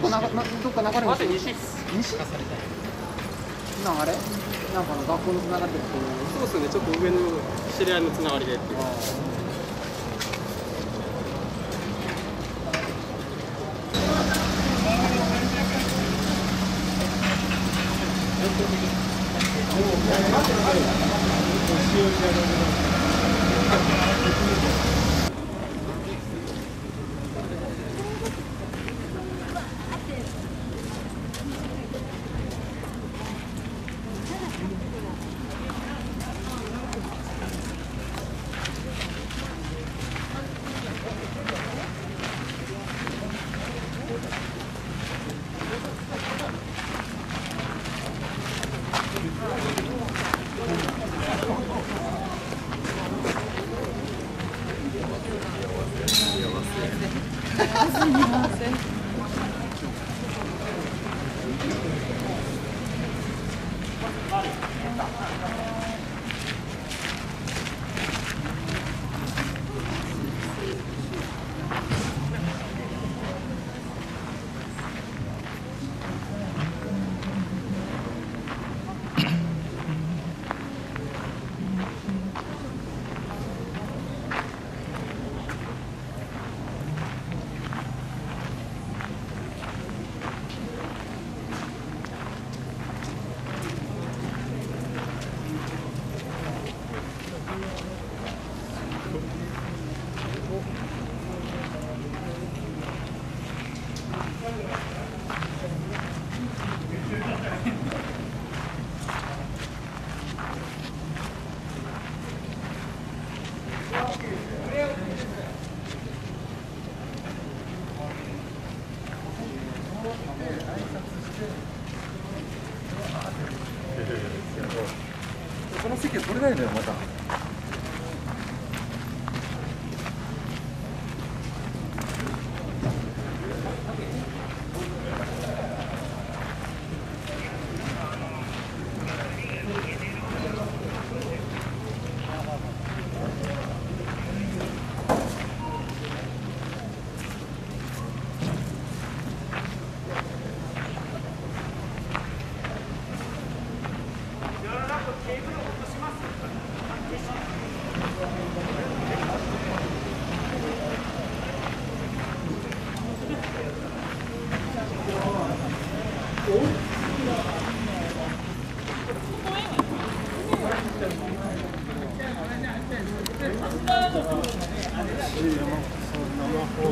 かななどっか流れまずる西。西？なんあれ？なんかの学校のつながってるっていうそうですねちょっと上の知り合いのつながりでっていう席取れないのよまた。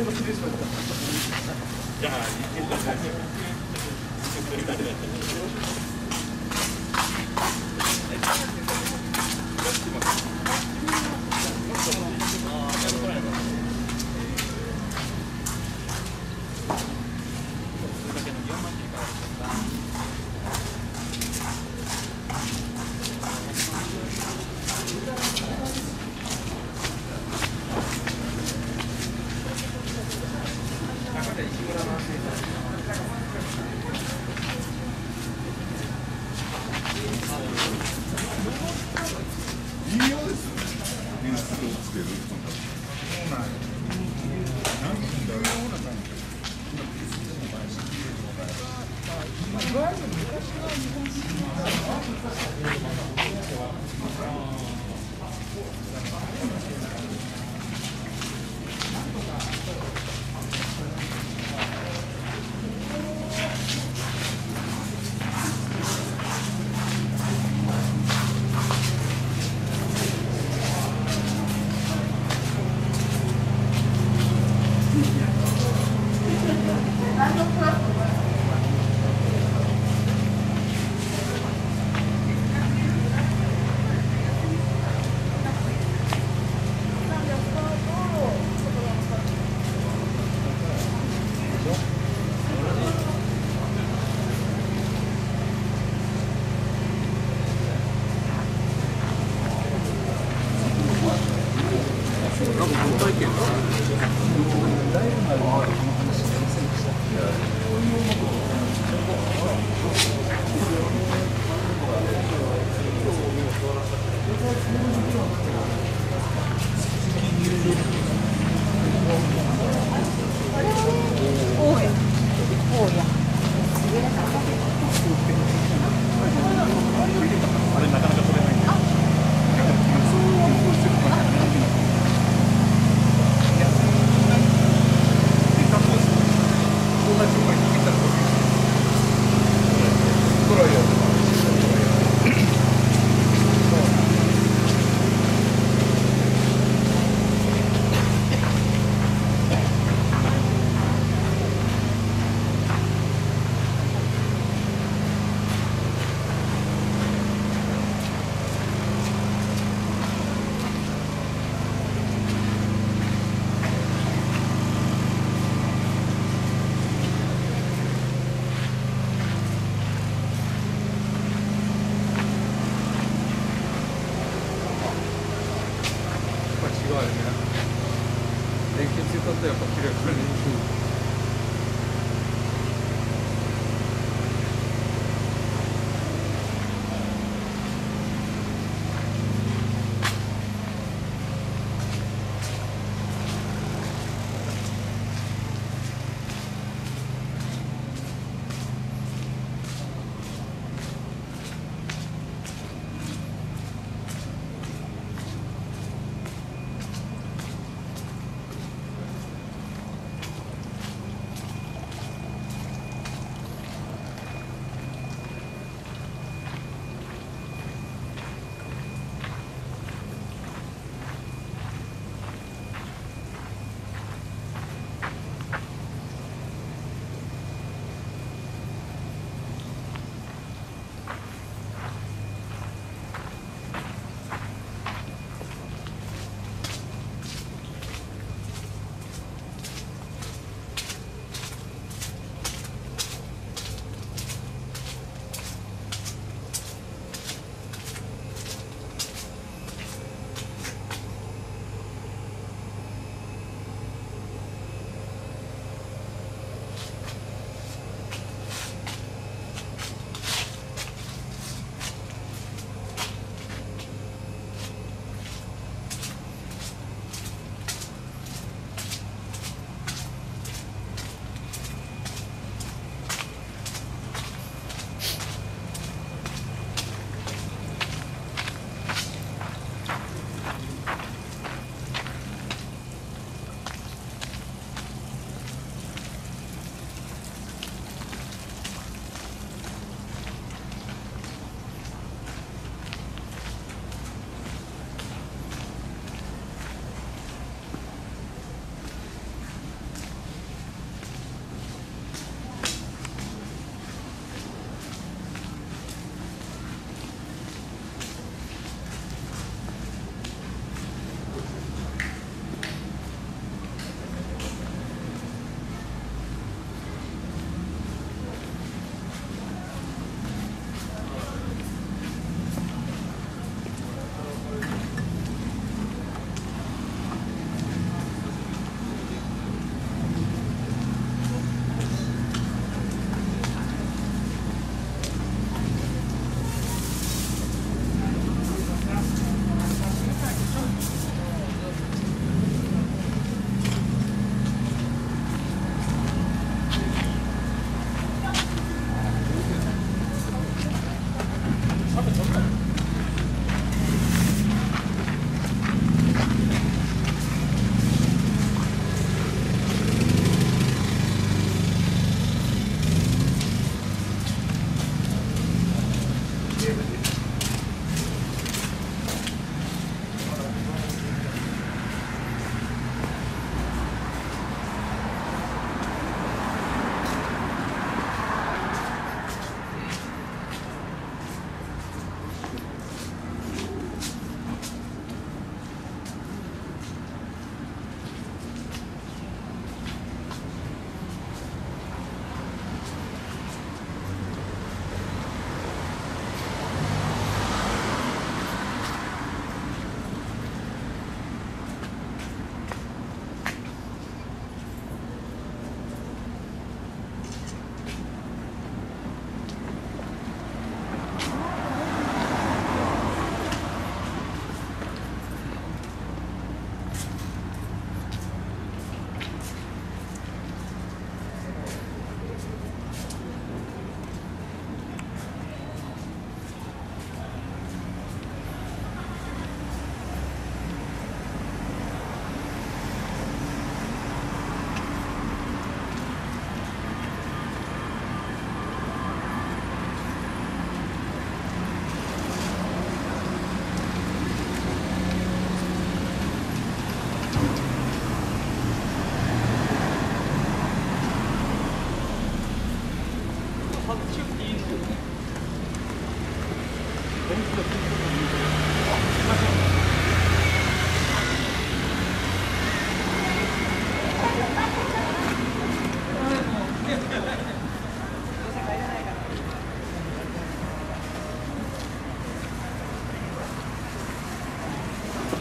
いいよ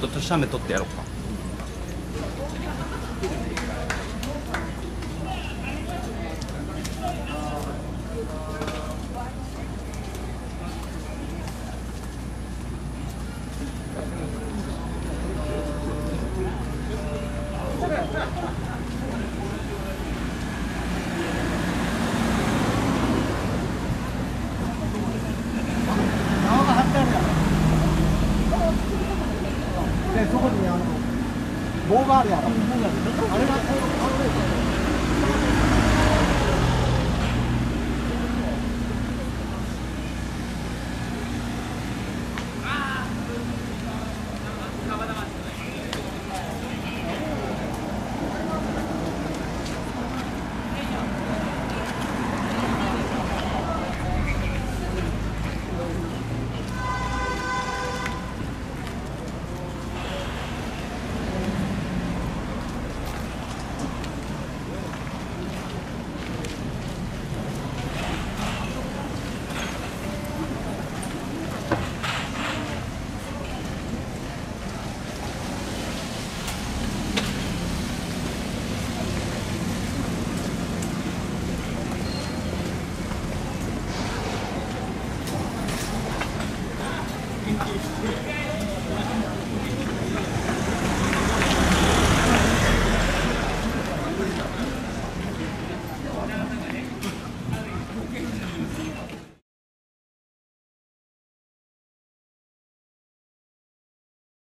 ちょっと写メ撮ってやろうか。あるやろ。あれが